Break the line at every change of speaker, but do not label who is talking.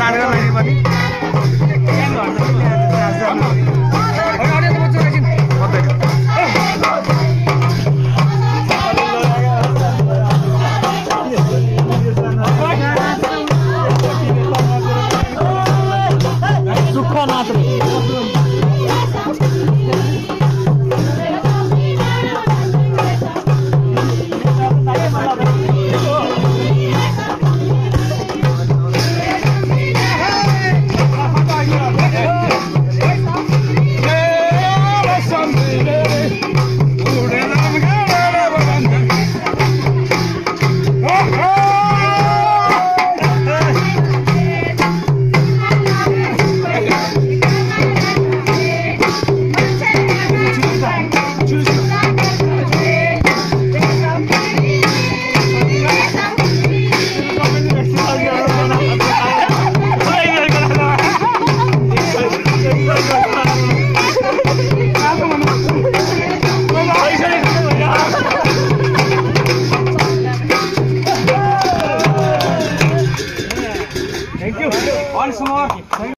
चाडेर मैले पनि। Okay.